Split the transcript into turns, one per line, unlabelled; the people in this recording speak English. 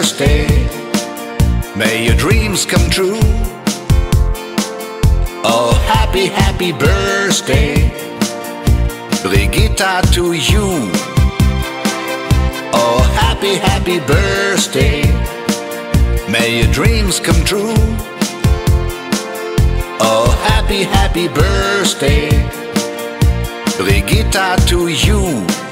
birthday. May your dreams come true. Oh, happy, happy birthday, Brigitta, to you. Oh, happy, happy birthday. May your dreams come true. Oh, happy, happy birthday, Brigitta, to you.